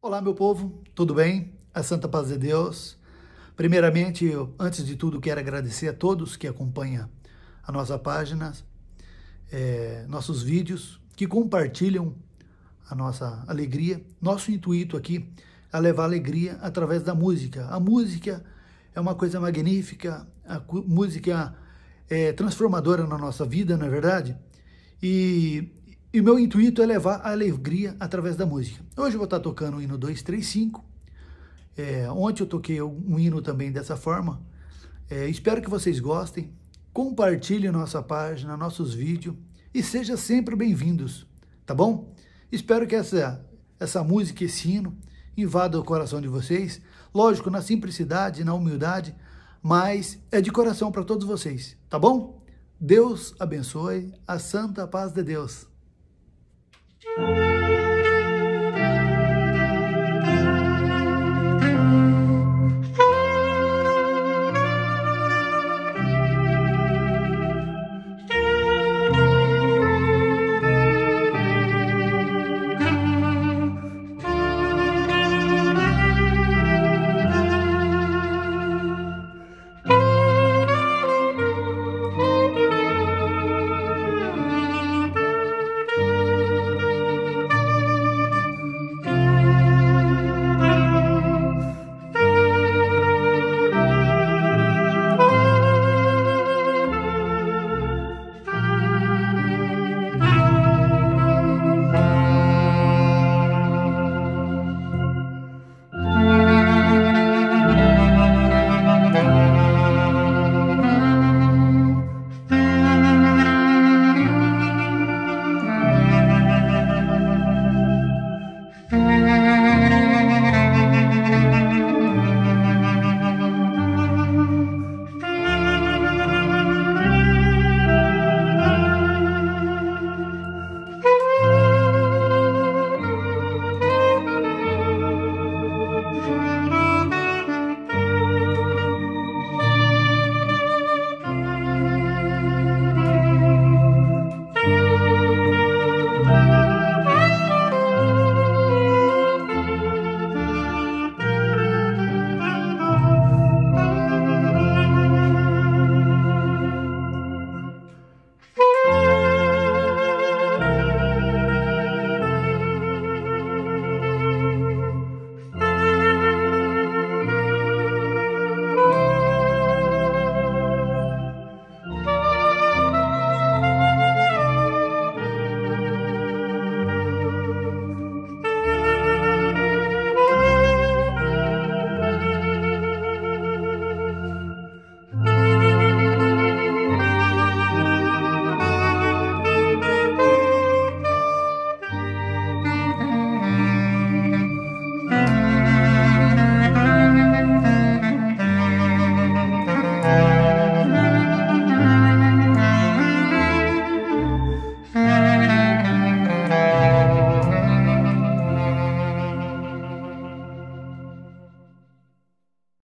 Olá, meu povo, tudo bem? A Santa Paz de Deus. Primeiramente, eu, antes de tudo, quero agradecer a todos que acompanham a nossa página, é, nossos vídeos, que compartilham a nossa alegria. Nosso intuito aqui é levar alegria através da música. A música é uma coisa magnífica, a música é transformadora na nossa vida, não é verdade? E e meu intuito é levar a alegria através da música. Hoje eu vou estar tocando o hino 235. É, ontem eu toquei um hino também dessa forma. É, espero que vocês gostem. Compartilhe nossa página, nossos vídeos e sejam sempre bem-vindos, tá bom? Espero que essa, essa música, esse hino, invada o coração de vocês. Lógico, na simplicidade, na humildade, mas é de coração para todos vocês, tá bom? Deus abençoe a santa paz de Deus. Thank you.